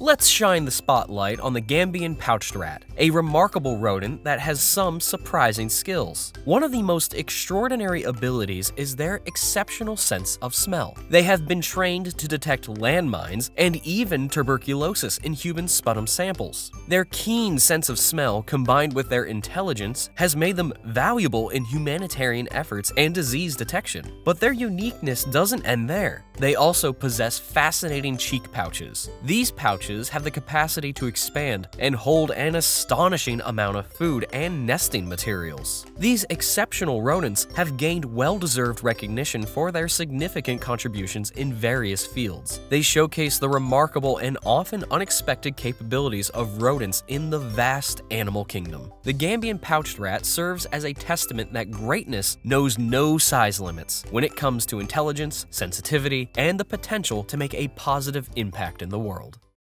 Let's shine the spotlight on the Gambian pouched rat, a remarkable rodent that has some surprising skills. One of the most extraordinary abilities is their exceptional sense of smell. They have been trained to detect landmines and even tuberculosis in human sputum samples. Their keen sense of smell combined with their intelligence has made them valuable in humanitarian efforts and disease detection. But their uniqueness doesn't end there. They also possess fascinating cheek pouches. These pouches have the capacity to expand and hold an astonishing amount of food and nesting materials. These exceptional rodents have gained well-deserved recognition for their significant contributions in various fields. They showcase the remarkable and often unexpected capabilities of rodents in the vast animal kingdom. The Gambian pouched rat serves as a testament that greatness knows no size limits when it comes to intelligence, sensitivity, and the potential to make a positive impact in the world.